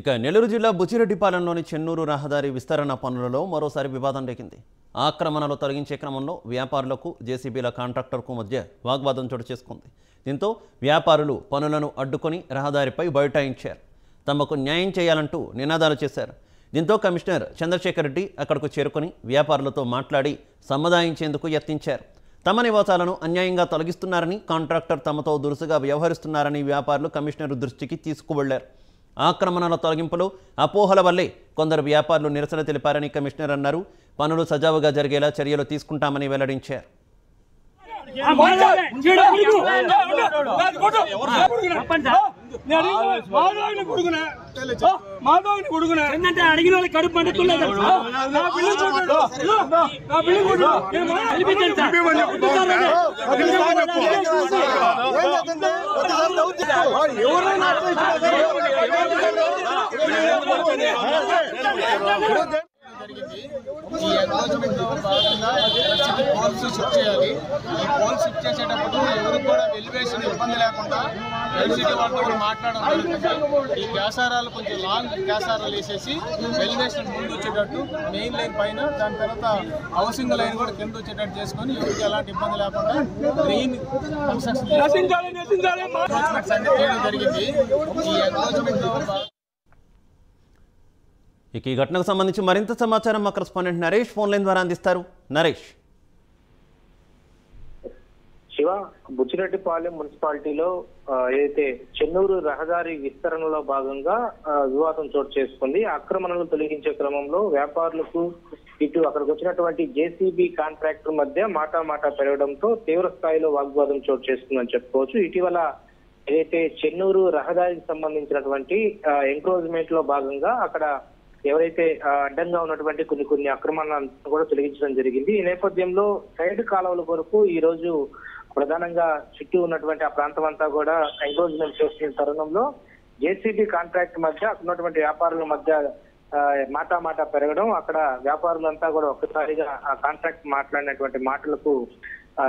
ఇక నెల్లూరు జిల్లా బుచ్చిరెడ్డిపాలెంలోని చెన్నూరు రహదారి విస్తరణ పనులలో మరోసారి వివాదం రేగింది ఆక్రమణలు తొలగించే క్రమంలో వ్యాపారులకు జేసీబీల కాంట్రాక్టర్కు మధ్య వాగ్వాదం చోటు చేసుకుంది. దీంతో వ్యాపారులు పనులను అడ్డుకొని రహదారిపై బైఠాయించారు. తమకు న్యాయం చేయాలంటూ నినాదాలు చేశారు. దీంతో కమిషనర్ చంద్రశేఖర్ రెడ్డి అక్కడకు చేరుకొని వ్యాపారులతో మాట్లాడి సమ్మదాయించేందుకు యత్నించారు. తమ నివాసాలను అన్యాయంగా తొలగిస్తున్నారని కాంట్రాక్టర్ తమతో దురుసుగా వ్యవహరిస్తున్నారని వ్యాపారులు కమిషనర్ దృష్టికి తీసుకువెళ్ళారు. ఆక్రమణల తొలగింపులో అపోహల వల్లే కొందరు వ్యాపారులు నిరసన తెలిపారని కమిషనర్ అన్నారు. పనులు సజావుగా జరిగేలా చర్యలు తీసుకుంటామని వెల్లడించారు. ఏంటంటే అడిగిన వాళ్ళకి కడుపు పండుతులేదు నా బిల్లు కొట్టాడు. నా బిల్లు కొట్టాడు. కల్పించండి సార్. జరిగింది ఈ ఎంక్రోచ్మెంట్ భాగంగా ఎలక్ట్రిసిటీ షిఫ్ట్ చేయాలి ఈ పోల్స్ షిఫ్ట్ చేసేటప్పుడు ఎవరికి కూడా వెలివేషన్ ఇబ్బంది లేకుండా ఎలక్ట్రిసిటీ వాళ్ళతో కూడా మాట్లాడడం జరుగుతుంది ఈ గ్యాసారాలు కొంచెం లాంగ్ గ్యాసారాలు వేసేసి వెలివేషన్ ముందు వచ్చేటట్టు మెయిన్ లైన్ పైన దాని తర్వాత హౌసింగ్ లైన్ కూడా కింద వచ్చేటట్టు చేసుకొని ఎవరికి ఎలాంటి ఇబ్బంది లేకుండా గ్రీన్ కన్స్ట్రక్షన్ జరిగింది ఈ ఎంక్రోచ్మెంట్ ఇక ఈ ఘటనకు సంబంధించి మరింత సమాచారం మా కరస్పాండెంట్ నరేష్ ఫోన్ లైన్ ద్వారా అందిస్తారు. నరేష్. శివ బుచ్చిరెడ్డిపాలెం మున్సిపాలిటీలో ఏదైతే చెన్నూరు రహదారి విస్తరణలో భాగంగా వివాదం చోటు చేసుకుంది. ఆక్రమణలు తొలగించే క్రమంలో వ్యాపారులకు ఇటు అక్కడికి వచ్చినటువంటి జేసీబీ కాంట్రాక్టర్ మధ్య మాటా మాటా పెరగడంతో తీవ్ర స్థాయిలో వాగ్వాదం చోటు చేసుకుందని చెప్పుకోవచ్చు. ఇటీవల ఏదైతే చెన్నూరు రహదారికి సంబంధించినటువంటి ఎంక్రోజ్మెంట్లో భాగంగా అక్కడ ఎవరైతే అడ్డంగా ఉన్నటువంటి కొన్ని కొన్ని అక్రమాలను కూడా తొలగించడం జరిగింది. ఈ నేపథ్యంలో సైడ్ కాలువల కొరకు ఈ రోజు ప్రధానంగా చుట్టూ ఉన్నటువంటి ఆ ప్రాంతం అంతా కూడా ఎంక్రోజ్మెంట్ చేస్తున్న తరుణంలో జేసీబీ కాంట్రాక్ట్ మధ్య అక్కడ ఉన్నటువంటి వ్యాపారుల మధ్య మాటా మాటా పెరగడం అక్కడ వ్యాపారులంతా కూడా ఒక్కసారిగా ఆ కాంట్రాక్ట్ మాట్లాడినటువంటి మాటలకు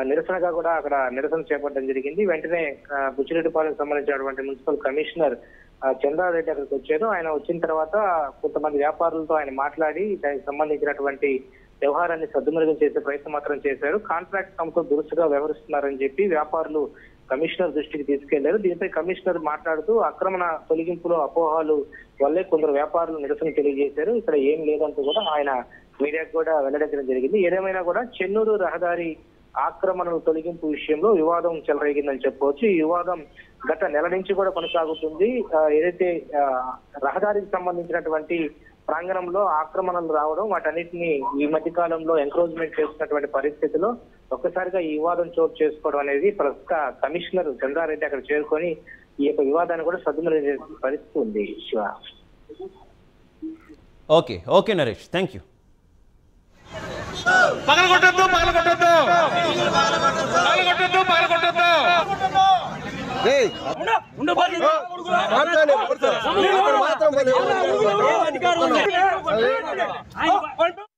నిరసనగా కూడా అక్కడ నిరసన చేపట్టడం జరిగింది. వెంటనే ఆ, బుచ్చిరెడ్డిపాలెం సంబంధించినటువంటి మున్సిపల్ కమిషనర్ చంద్రారెడ్డి అక్కడికి వచ్చారు. ఆయన వచ్చిన తర్వాత కొంతమంది వ్యాపారులతో ఆయన మాట్లాడి దానికి సంబంధించినటువంటి వ్యవహారాన్ని సద్దుమరుగం చేసే ప్రయత్నం మాత్రం చేశారు. కాంట్రాక్ట్ తమతో దురుసుగా వ్యవహరిస్తున్నారని చెప్పి వ్యాపారులు కమిషనర్ దృష్టికి తీసుకెళ్ళారు. దీనిపై కమిషనర్ మాట్లాడుతూ ఆక్రమణ తొలగింపులో అపోహాలు వల్లే కొందరు వ్యాపారులు నిరసన తెలియజేశారు. ఇక్కడ ఏం లేదంటూ కూడా ఆయన మీడియాకు కూడా వెల్లడించడం జరిగింది. ఏదేమైనా కూడా చెన్నూరు రహదారి ఆక్రమణల తొలగింపు విషయంలో వివాదం చెలరేగిందని చెప్పవచ్చు. ఈ వివాదం గత నెల నుంచి కూడా కొనసాగుతుంది. ఏదైతే రహదారికి సంబంధించినటువంటి ప్రాంగణంలో ఆక్రమణలు రావడం వాటన్నిటిని ఈ మధ్య కాలంలో ఎంక్రోచ్మెంట్ చేస్తున్నటువంటి పరిస్థితిలో ఒక్కసారిగా ఈ వివాదం చోటు చేసుకోవడం అనేది ప్రస్తుత కమిషనర్ చంద్రారెడ్డి అక్కడ చేరుకొని ఈ యొక్క వివాదాన్ని కూడా చేసిన పరిస్థితి ఉంది Shiva. Okay okay Naresh. Thank you పగలగొట్టద్దు పగలగొట్టద్దు పగలగొట్టద్దు